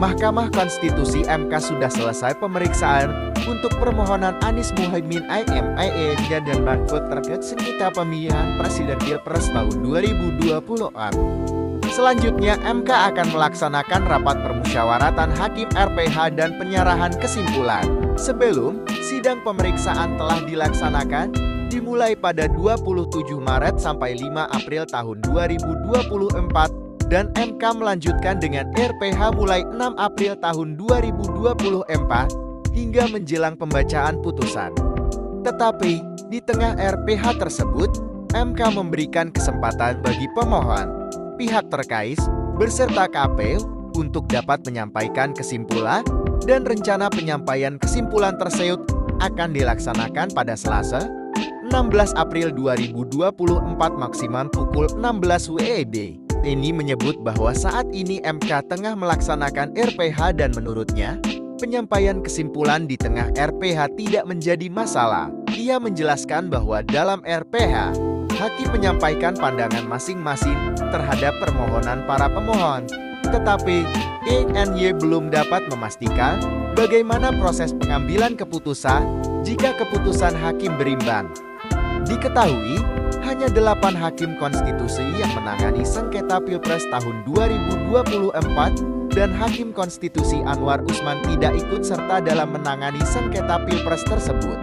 Mahkamah Konstitusi MK sudah selesai pemeriksaan untuk permohonan Anies Muhaimin IMIE dan Mahfud terkait sengketa pemilihan Presiden Pilpres tahun 2024. Selanjutnya, MK akan melaksanakan rapat permusyawaratan hakim RPH dan penyerahan kesimpulan. Sebelum, sidang pemeriksaan telah dilaksanakan, dimulai pada 27 Maret sampai 5 April tahun 2024 dan MK melanjutkan dengan RPH mulai 6 April tahun 2024 hingga menjelang pembacaan putusan. Tetapi, di tengah RPH tersebut, MK memberikan kesempatan bagi pemohon, pihak terkait, beserta KPU untuk dapat menyampaikan kesimpulan dan rencana penyampaian kesimpulan tersebut akan dilaksanakan pada Selasa, 16 April 2024 maksimal pukul 16 WIB. Ini menyebut bahwa saat ini MK tengah melaksanakan RPH dan menurutnya, penyampaian kesimpulan di tengah RPH tidak menjadi masalah. Ia menjelaskan bahwa dalam RPH, hakim menyampaikan pandangan masing-masing terhadap permohonan para pemohon. Tetapi, ENY belum dapat memastikan bagaimana proses pengambilan keputusan jika keputusan hakim berimbang. Diketahui, hanya delapan hakim konstitusi yang menangani sengketa Pilpres tahun 2024 dan Hakim Konstitusi Anwar Usman tidak ikut serta dalam menangani sengketa Pilpres tersebut.